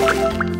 you